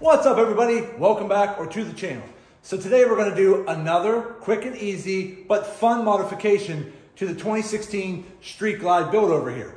What's up everybody? Welcome back or to the channel. So today we're gonna do another quick and easy but fun modification to the 2016 Street Glide build over here.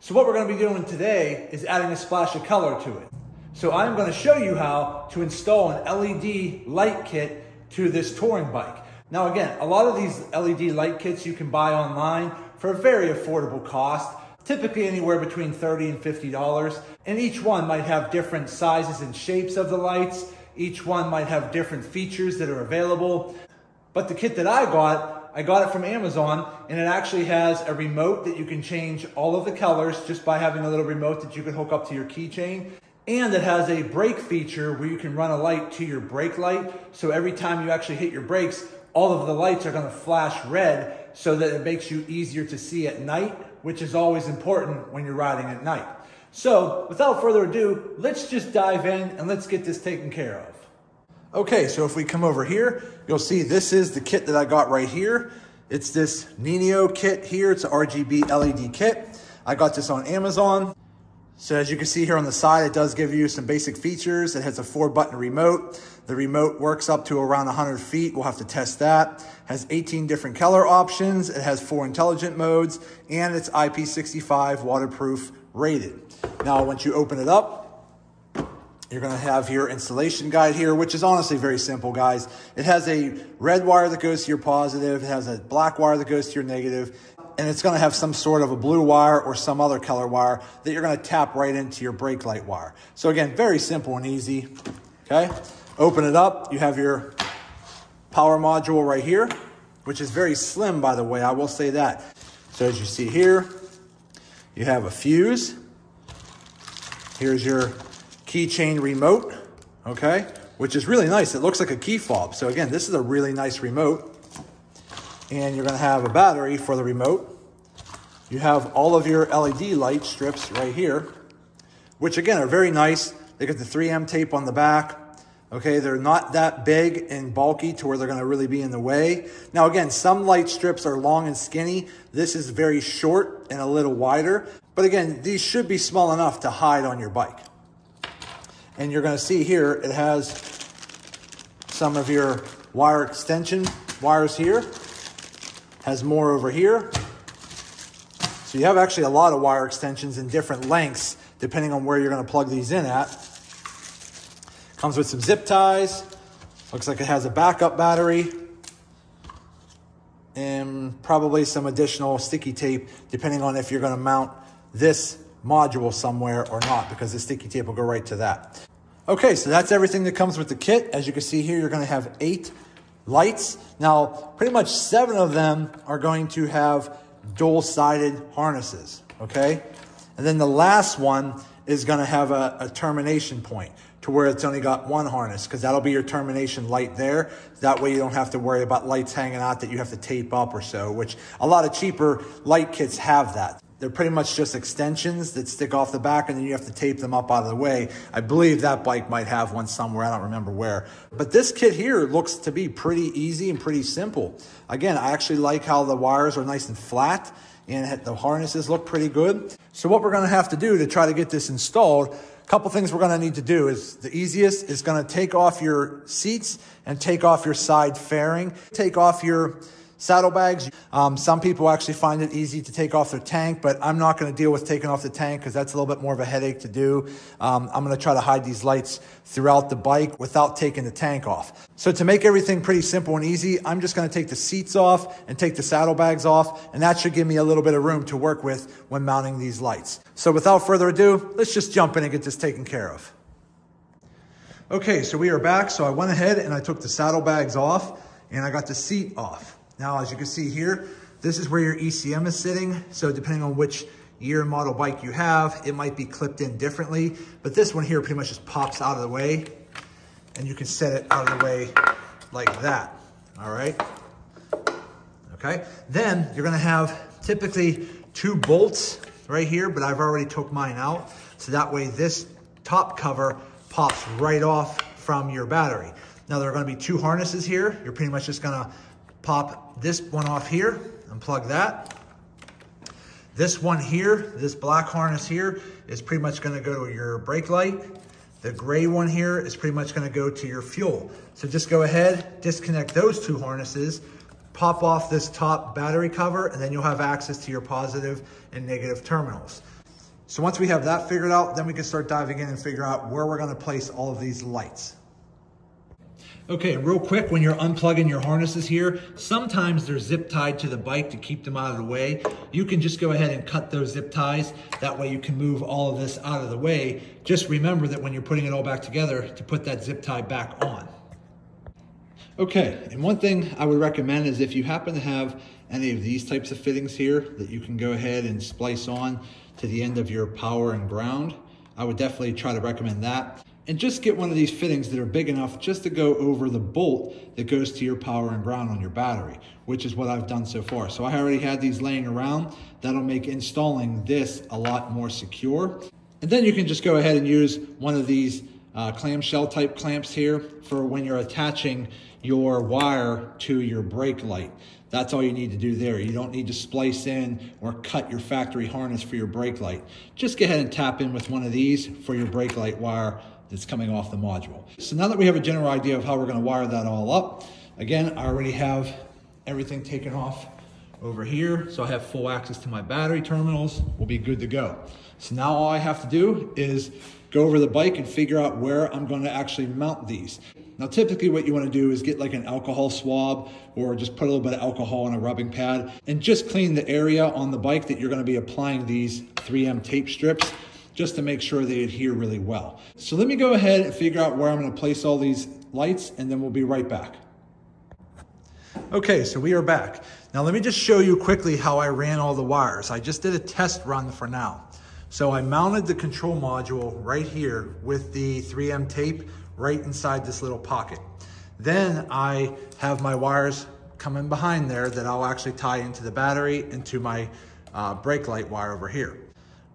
So what we're gonna be doing today is adding a splash of color to it. So I'm gonna show you how to install an LED light kit to this touring bike. Now again, a lot of these LED light kits you can buy online for a very affordable cost typically anywhere between 30 and $50. And each one might have different sizes and shapes of the lights. Each one might have different features that are available. But the kit that I got, I got it from Amazon and it actually has a remote that you can change all of the colors just by having a little remote that you can hook up to your keychain. And it has a brake feature where you can run a light to your brake light. So every time you actually hit your brakes, all of the lights are gonna flash red so that it makes you easier to see at night which is always important when you're riding at night. So without further ado, let's just dive in and let's get this taken care of. Okay, so if we come over here, you'll see this is the kit that I got right here. It's this Nineo kit here. It's an RGB LED kit. I got this on Amazon. So as you can see here on the side, it does give you some basic features. It has a four button remote. The remote works up to around 100 feet. We'll have to test that. Has 18 different color options. It has four intelligent modes and it's IP65 waterproof rated. Now, once you open it up, you're gonna have your installation guide here, which is honestly very simple, guys. It has a red wire that goes to your positive. It has a black wire that goes to your negative and it's gonna have some sort of a blue wire or some other color wire that you're gonna tap right into your brake light wire. So again, very simple and easy, okay? Open it up, you have your power module right here, which is very slim, by the way, I will say that. So as you see here, you have a fuse. Here's your keychain remote, okay? Which is really nice. It looks like a key fob. So again, this is a really nice remote and you're gonna have a battery for the remote. You have all of your LED light strips right here, which again are very nice. They got the 3M tape on the back. Okay, they're not that big and bulky to where they're gonna really be in the way. Now again, some light strips are long and skinny. This is very short and a little wider. But again, these should be small enough to hide on your bike. And you're gonna see here, it has some of your wire extension wires here has more over here. So you have actually a lot of wire extensions in different lengths, depending on where you're gonna plug these in at. Comes with some zip ties. Looks like it has a backup battery. And probably some additional sticky tape, depending on if you're gonna mount this module somewhere or not, because the sticky tape will go right to that. Okay, so that's everything that comes with the kit. As you can see here, you're gonna have eight lights. Now, pretty much seven of them are going to have dual-sided harnesses, okay? And then the last one is gonna have a, a, termination point to where it's only got one harness because that'll be your termination light there. That way you don't have to worry about lights hanging out that you have to tape up or so, which a lot of cheaper light kits have that. They're pretty much just extensions that stick off the back and then you have to tape them up out of the way. I believe that bike might have one somewhere. I don't remember where. But this kit here looks to be pretty easy and pretty simple. Again, I actually like how the wires are nice and flat and the harnesses look pretty good. So what we're gonna have to do to try to get this installed couple things we're gonna need to do is the easiest is gonna take off your seats and take off your side fairing, take off your Saddlebags, um, some people actually find it easy to take off their tank, but I'm not going to deal with taking off the tank because that's a little bit more of a headache to do. Um, I'm going to try to hide these lights throughout the bike without taking the tank off. So to make everything pretty simple and easy, I'm just going to take the seats off and take the saddlebags off, and that should give me a little bit of room to work with when mounting these lights. So without further ado, let's just jump in and get this taken care of. Okay, so we are back. So I went ahead and I took the saddlebags off and I got the seat off. Now, as you can see here, this is where your ECM is sitting. So depending on which year model bike you have, it might be clipped in differently. But this one here pretty much just pops out of the way and you can set it out of the way like that, all right? Okay, then you're gonna have typically two bolts right here, but I've already took mine out. So that way this top cover pops right off from your battery. Now there are gonna be two harnesses here. You're pretty much just gonna pop this one off here, unplug that. This one here, this black harness here, is pretty much gonna go to your brake light. The gray one here is pretty much gonna go to your fuel. So just go ahead, disconnect those two harnesses, pop off this top battery cover, and then you'll have access to your positive and negative terminals. So once we have that figured out, then we can start diving in and figure out where we're gonna place all of these lights. Okay, real quick, when you're unplugging your harnesses here, sometimes they're zip tied to the bike to keep them out of the way. You can just go ahead and cut those zip ties. That way you can move all of this out of the way. Just remember that when you're putting it all back together to put that zip tie back on. Okay, and one thing I would recommend is if you happen to have any of these types of fittings here that you can go ahead and splice on to the end of your power and ground, I would definitely try to recommend that and just get one of these fittings that are big enough just to go over the bolt that goes to your power and ground on your battery, which is what I've done so far. So I already had these laying around. That'll make installing this a lot more secure. And then you can just go ahead and use one of these uh, clamshell type clamps here for when you're attaching your wire to your brake light. That's all you need to do there. You don't need to splice in or cut your factory harness for your brake light. Just go ahead and tap in with one of these for your brake light wire that's coming off the module. So now that we have a general idea of how we're gonna wire that all up, again, I already have everything taken off over here. So I have full access to my battery terminals. We'll be good to go. So now all I have to do is go over the bike and figure out where I'm gonna actually mount these. Now, typically what you wanna do is get like an alcohol swab or just put a little bit of alcohol on a rubbing pad and just clean the area on the bike that you're gonna be applying these 3M tape strips just to make sure they adhere really well. So let me go ahead and figure out where I'm gonna place all these lights and then we'll be right back. Okay, so we are back. Now let me just show you quickly how I ran all the wires. I just did a test run for now. So I mounted the control module right here with the 3M tape right inside this little pocket. Then I have my wires coming behind there that I'll actually tie into the battery into my uh, brake light wire over here.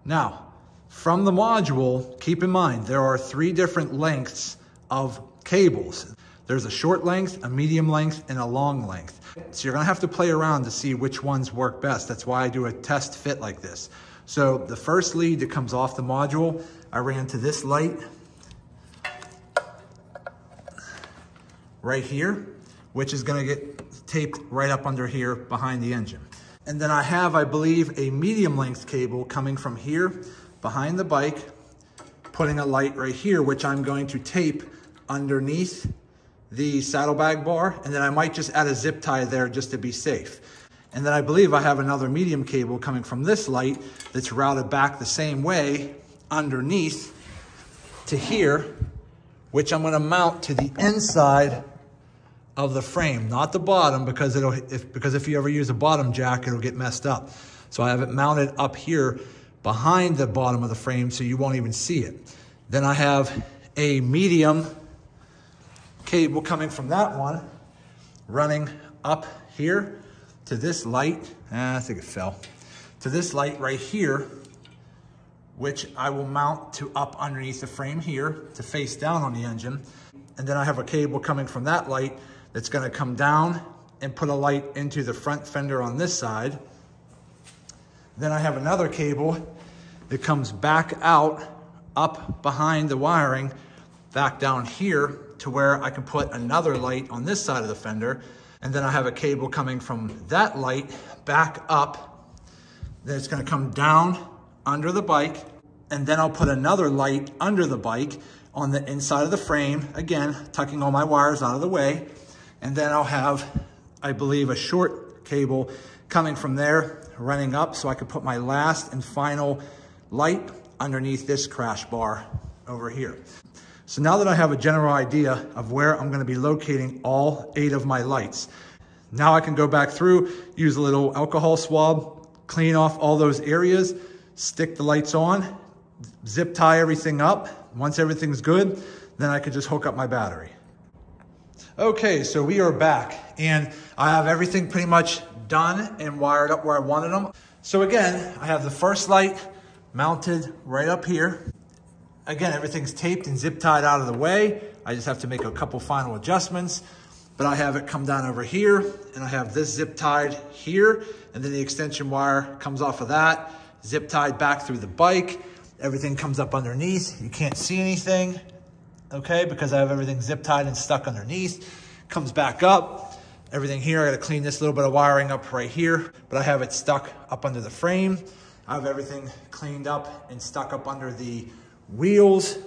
Now, from the module, keep in mind, there are three different lengths of cables. There's a short length, a medium length, and a long length. So you're gonna have to play around to see which ones work best. That's why I do a test fit like this. So the first lead that comes off the module, I ran to this light right here, which is gonna get taped right up under here behind the engine. And then I have, I believe, a medium length cable coming from here behind the bike, putting a light right here, which I'm going to tape underneath the saddlebag bar. And then I might just add a zip tie there just to be safe. And then I believe I have another medium cable coming from this light that's routed back the same way underneath to here, which I'm gonna mount to the inside of the frame, not the bottom, because it'll if because if you ever use a bottom jack, it'll get messed up. So I have it mounted up here behind the bottom of the frame so you won't even see it. Then I have a medium cable coming from that one running up here to this light. Ah, I think it fell. To this light right here, which I will mount to up underneath the frame here to face down on the engine. And then I have a cable coming from that light that's gonna come down and put a light into the front fender on this side. Then I have another cable that comes back out up behind the wiring back down here to where I can put another light on this side of the fender. And then I have a cable coming from that light back up. Then it's gonna come down under the bike. And then I'll put another light under the bike on the inside of the frame. Again, tucking all my wires out of the way. And then I'll have, I believe, a short cable coming from there running up so I can put my last and final light underneath this crash bar over here. So now that I have a general idea of where I'm gonna be locating all eight of my lights, now I can go back through, use a little alcohol swab, clean off all those areas, stick the lights on, zip tie everything up. Once everything's good, then I can just hook up my battery. Okay, so we are back and I have everything pretty much done and wired up where I wanted them. So again, I have the first light mounted right up here. Again, everything's taped and zip tied out of the way. I just have to make a couple final adjustments, but I have it come down over here and I have this zip tied here and then the extension wire comes off of that, zip tied back through the bike. Everything comes up underneath. You can't see anything. okay, because I have everything zip tied and stuck underneath. Comes back up. Everything here, I gotta clean this little bit of wiring up right here, but I have it stuck up under the frame. I have everything cleaned up and stuck up under the wheels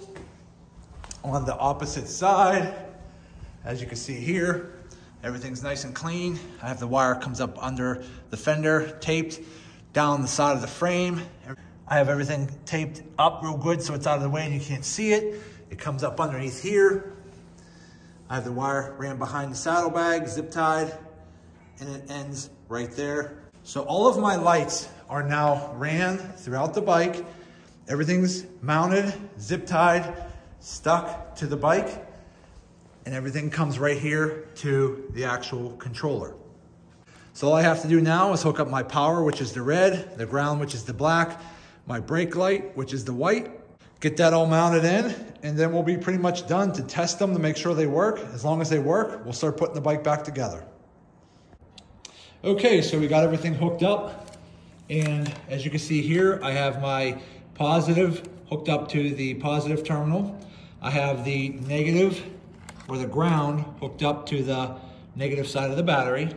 on the opposite side. As you can see here, everything's nice and clean. I have the wire comes up under the fender, taped down the side of the frame. I have everything taped up real good so it's out of the way and you can't see it. It comes up underneath here. I have the wire ran behind the saddlebag, zip tied, and it ends right there. So all of my lights are now ran throughout the bike. Everything's mounted, zip tied, stuck to the bike, and everything comes right here to the actual controller. So all I have to do now is hook up my power, which is the red, the ground, which is the black, my brake light, which is the white, get that all mounted in, and then we'll be pretty much done to test them to make sure they work. As long as they work, we'll start putting the bike back together. Okay, so we got everything hooked up. And as you can see here, I have my positive hooked up to the positive terminal. I have the negative or the ground hooked up to the negative side of the battery.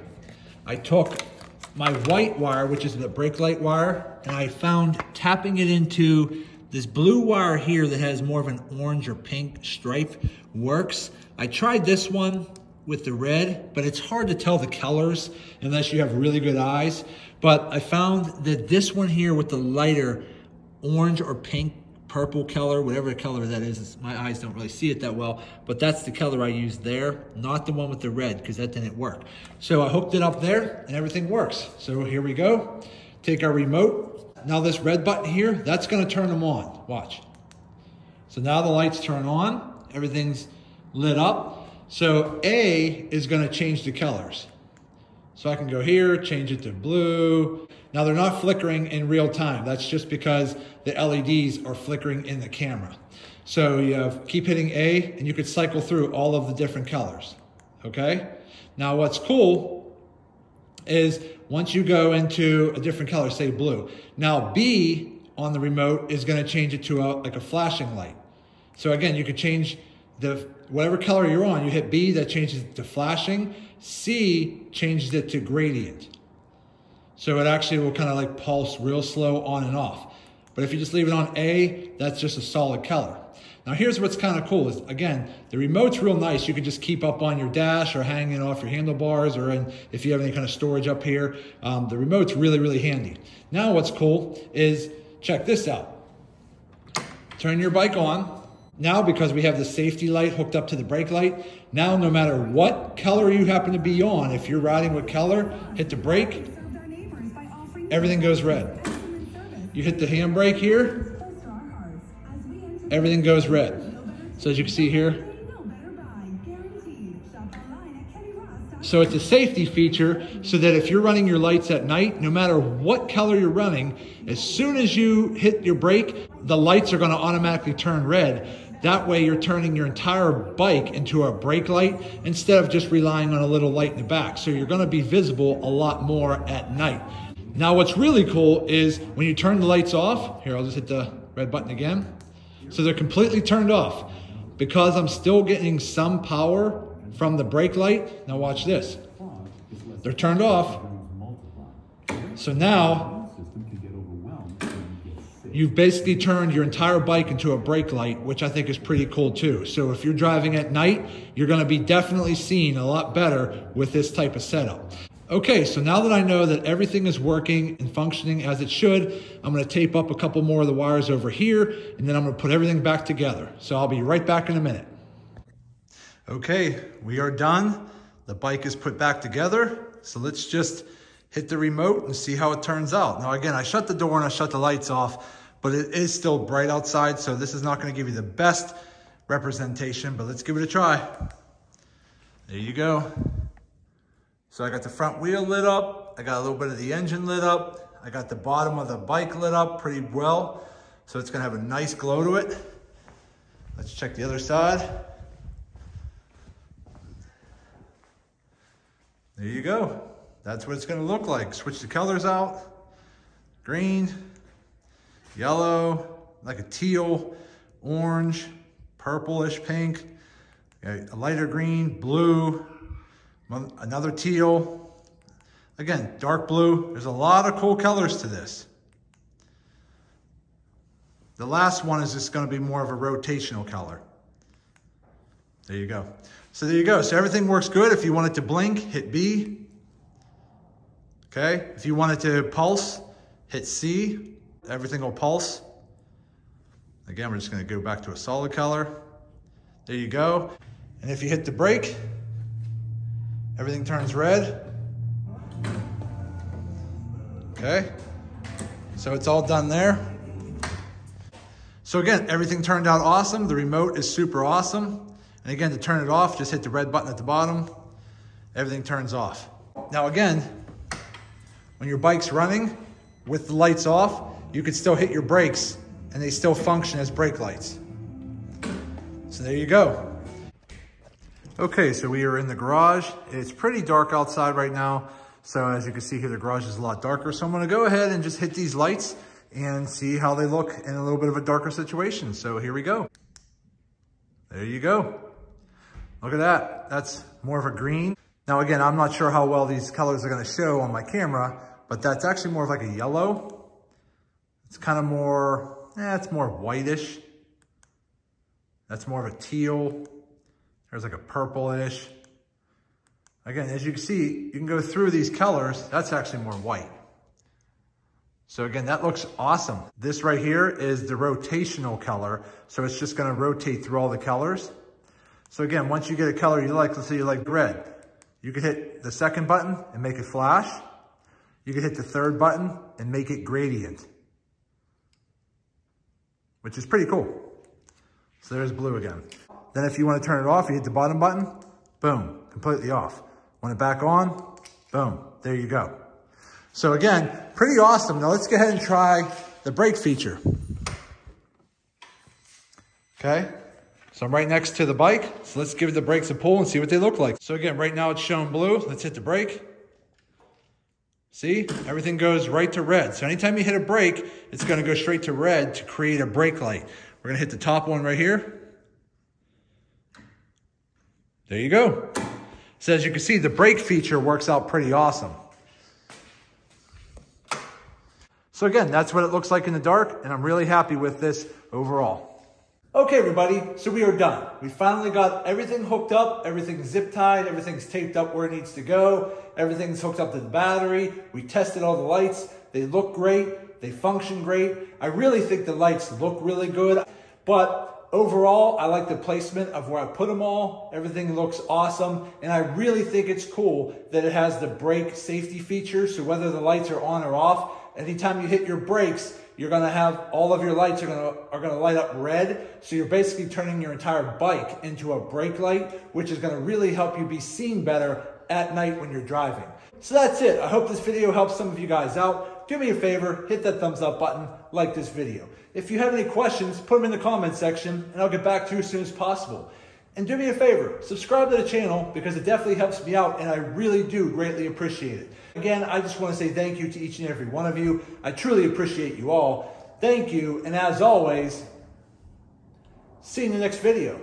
I took my white wire, which is the brake light wire, and I found tapping it into this blue wire here that has more of an orange or pink stripe works. I tried this one with the red, but it's hard to tell the colors unless you have really good eyes. But I found that this one here with the lighter orange or pink purple color, whatever color that is, my eyes don't really see it that well, but that's the color I used there, not the one with the red, because that didn't work. So I hooked it up there and everything works. So here we go. Take our remote. Now this red button here, that's gonna turn them on, watch. So now the lights turn on, everything's lit up. So A is gonna change the colors. So I can go here, change it to blue. Now they're not flickering in real time. That's just because the LEDs are flickering in the camera. So you have, keep hitting A and you could cycle through all of the different colors, okay? Now what's cool is once you go into a different color, say blue. Now B on the remote is gonna change it to a, like a flashing light. So again, you could change the whatever color you're on, you hit B, that changes it to flashing. C changes it to gradient. So it actually will kind of like pulse real slow on and off. But if you just leave it on A, that's just a solid color. Now here's what's kind of cool is, again, the remote's real nice. You can just keep up on your dash or hanging off your handlebars or in, if you have any kind of storage up here. Um, the remote's really, really handy. Now what's cool is, check this out. Turn your bike on, now, because we have the safety light hooked up to the brake light, now no matter what color you happen to be on, if you're riding with color, hit the brake, everything goes red. You hit the handbrake here, everything goes red. So as you can see here, So it's a safety feature so that if you're running your lights at night, no matter what color you're running, as soon as you hit your brake, the lights are gonna automatically turn red. That way you're turning your entire bike into a brake light instead of just relying on a little light in the back. So you're gonna be visible a lot more at night. Now what's really cool is when you turn the lights off, here I'll just hit the red button again. So they're completely turned off. Because I'm still getting some power from the brake light. Now watch this. They're turned off. So now you've basically turned your entire bike into a brake light, which I think is pretty cool too. So if you're driving at night, you're gonna be definitely seen a lot better with this type of setup. Okay, so now that I know that everything is working and functioning as it should, I'm gonna tape up a couple more of the wires over here, and then I'm gonna put everything back together. So I'll be right back in a minute. Okay, we are done. The bike is put back together. So let's just hit the remote and see how it turns out. Now again, I shut the door and I shut the lights off, but it is still bright outside. So this is not gonna give you the best representation, but let's give it a try. There you go. So I got the front wheel lit up. I got a little bit of the engine lit up. I got the bottom of the bike lit up pretty well. So it's gonna have a nice glow to it. Let's check the other side. There you go. That's what it's gonna look like. Switch the colors out. Green, yellow, like a teal, orange, purplish pink, a lighter green, blue, another teal. Again, dark blue. There's a lot of cool colors to this. The last one is just gonna be more of a rotational color. There you go. So there you go. So everything works good. If you want it to blink, hit B. Okay. If you want it to pulse, hit C. Everything will pulse. Again, we're just gonna go back to a solid color. There you go. And if you hit the brake, everything turns red. Okay. So it's all done there. So again, everything turned out awesome. The remote is super awesome. And again, to turn it off, just hit the red button at the bottom. Everything turns off. Now again, when your bike's running with the lights off, you can still hit your brakes and they still function as brake lights. So there you go. Okay, so we are in the garage. It's pretty dark outside right now. So as you can see here, the garage is a lot darker. So I'm gonna go ahead and just hit these lights and see how they look in a little bit of a darker situation. So here we go. There you go. Look at that. That's more of a green. Now again, I'm not sure how well these colors are gonna show on my camera, but that's actually more of like a yellow. It's kind of more, eh, it's more whitish. That's more of a teal. There's like a purplish. Again, as you can see, you can go through these colors. That's actually more white. So again, that looks awesome. This right here is the rotational color. So it's just gonna rotate through all the colors. So again, once you get a color you like, let's say you like red, you could hit the second button and make it flash. You could hit the third button and make it gradient, which is pretty cool. So there's blue again. Then if you want to turn it off, you hit the bottom button, boom, completely off. Want it back on, boom, there you go. So again, pretty awesome. Now let's go ahead and try the brake feature. Okay, so I'm right next to the bike. So let's give the brakes a pull and see what they look like. So again, right now it's showing blue. Let's hit the brake. See, everything goes right to red. So anytime you hit a brake, it's gonna go straight to red to create a brake light. We're gonna hit the top one right here. There you go. So as you can see, the brake feature works out pretty awesome. So again, that's what it looks like in the dark, and I'm really happy with this overall. Okay, everybody, so we are done. We finally got everything hooked up, everything's zip tied, everything's taped up where it needs to go, everything's hooked up to the battery. We tested all the lights. They look great. They function great. I really think the lights look really good, but overall, I like the placement of where I put them all. Everything looks awesome, and I really think it's cool that it has the brake safety feature, so whether the lights are on or off, anytime you hit your brakes, you're going to have all of your lights are going to are to light up red. So you're basically turning your entire bike into a brake light, which is going to really help you be seen better at night when you're driving. So that's it. I hope this video helps some of you guys out. Do me a favor, hit that thumbs up button, like this video. If you have any questions, put them in the comment section and I'll get back to you as soon as possible. And do me a favor, subscribe to the channel because it definitely helps me out and I really do greatly appreciate it. Again, I just want to say thank you to each and every one of you. I truly appreciate you all. Thank you, and as always, see you in the next video.